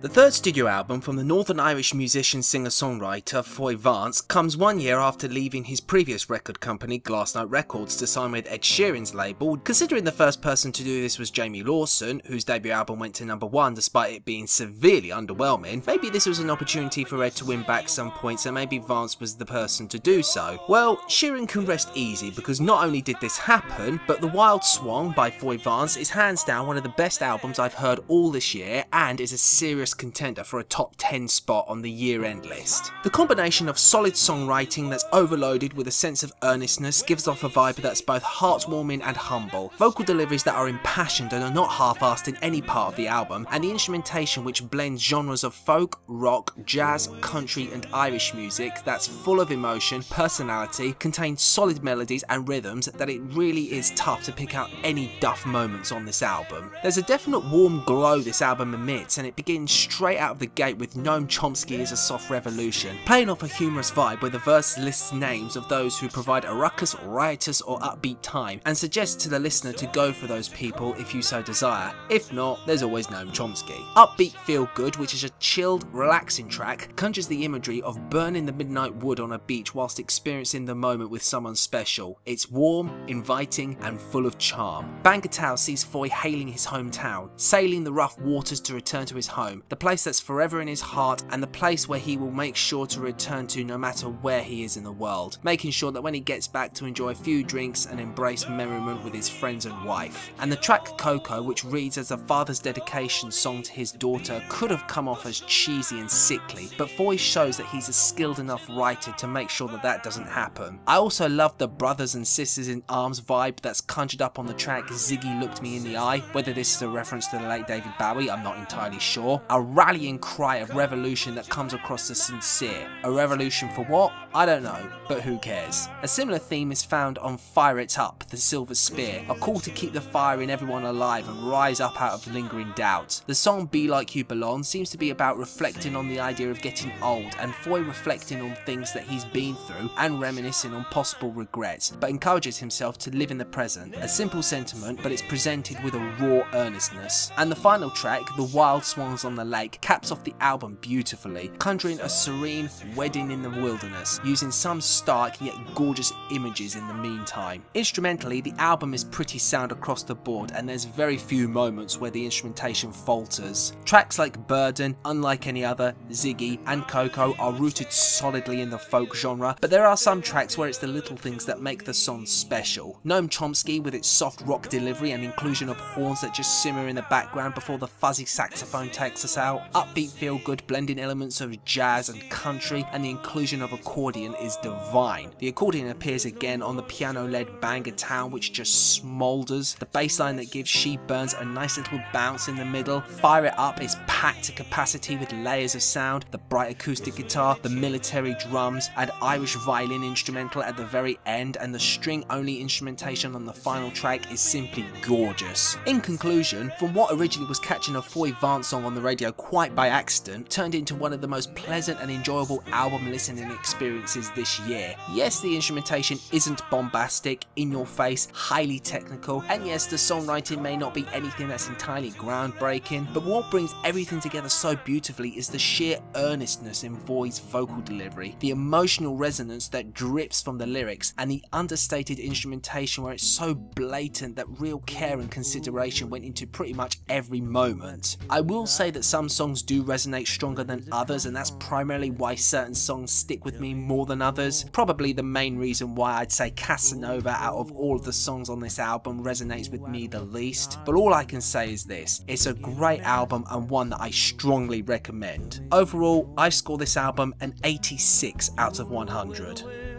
The third studio album from the Northern Irish musician singer-songwriter Foy Vance comes one year after leaving his previous record company Glassnote Records to sign with Ed Sheeran's label. Considering the first person to do this was Jamie Lawson, whose debut album went to number one despite it being severely underwhelming, maybe this was an opportunity for Ed to win back some points and maybe Vance was the person to do so. Well, Sheeran can rest easy because not only did this happen, but The Wild Swan by Foy Vance is hands down one of the best albums I've heard all this year and is a serious contender for a top 10 spot on the year end list. The combination of solid songwriting that's overloaded with a sense of earnestness gives off a vibe that's both heartwarming and humble, vocal deliveries that are impassioned and are not half-assed in any part of the album, and the instrumentation which blends genres of folk, rock, jazz, country and Irish music that's full of emotion, personality, contains solid melodies and rhythms that it really is tough to pick out any duff moments on this album. There's a definite warm glow this album emits and it begins straight out of the gate with Noam Chomsky is a soft revolution, playing off a humorous vibe where the verse lists names of those who provide a ruckus, riotous or upbeat time and suggests to the listener to go for those people if you so desire. If not, there's always Noam Chomsky. Upbeat Feel Good, which is a chilled, relaxing track, conjures the imagery of burning the midnight wood on a beach whilst experiencing the moment with someone special. It's warm, inviting and full of charm. Bangor Town sees Foy hailing his hometown, sailing the rough waters to return to his home, the place that's forever in his heart and the place where he will make sure to return to no matter where he is in the world, making sure that when he gets back to enjoy a few drinks and embrace merriment with his friends and wife. And the track Coco, which reads as a father's dedication song to his daughter, could have come off as cheesy and sickly, but Foy shows that he's a skilled enough writer to make sure that that doesn't happen. I also love the brothers and sisters in arms vibe that's conjured up on the track Ziggy Looked Me in the Eye, whether this is a reference to the late David Bowie, I'm not entirely sure. A rallying cry of revolution that comes across as sincere. A revolution for what? I don't know, but who cares? A similar theme is found on Fire It Up, the Silver Spear, a call to keep the fire in everyone alive and rise up out of lingering doubt. The song Be Like You Belong seems to be about reflecting on the idea of getting old and Foy reflecting on things that he's been through and reminiscing on possible regrets, but encourages himself to live in the present. A simple sentiment, but it's presented with a raw earnestness. And the final track, The Wild Swans on the Lake, caps off the album beautifully, conjuring a serene wedding in the wilderness, using some stark yet gorgeous images in the meantime. Instrumentally, the album is pretty sound across the board and there's very few moments where the instrumentation falters. Tracks like Burden, unlike any other, Ziggy and Coco are rooted solidly in the folk genre, but there are some tracks where it's the little things that make the song special. Noam Chomsky with its soft rock delivery and inclusion of horns that just simmer in the background before the fuzzy saxophone takes us out. Upbeat feel good blending elements of jazz and country and the inclusion of accordion is divine. The accordion appears again on the piano led Bangor Town which just smoulders. The bass line that gives She Burns a nice little bounce in the middle. Fire It Up is packed to capacity with layers of sound, the bright acoustic guitar, the military drums, and Irish violin instrumental at the very end and the string only instrumentation on the final track is simply gorgeous. In conclusion, from what originally was catching a Foy Vance song on the radio quite by accident, turned into one of the most pleasant and enjoyable album listening experiences this year. Yes, the instrumentation isn't bombastic, in your face, highly technical, and yes, the songwriting may not be anything that's entirely groundbreaking, but what brings everything together so beautifully is the sheer earnestness in Foy's vocal delivery, the emotional resonance that drips from the lyrics, and the understated instrumentation where it's so blatant that real care and consideration went into pretty much every moment. I will say that some songs do resonate stronger than others, and that's primarily why certain songs stick with me more than others. Probably the main reason why I'd say Casanova out of all of the songs on this album resonates with me the least. But all I can say is this, it's a great album and one that I strongly recommend. Overall, I score this album an 86 out of 100.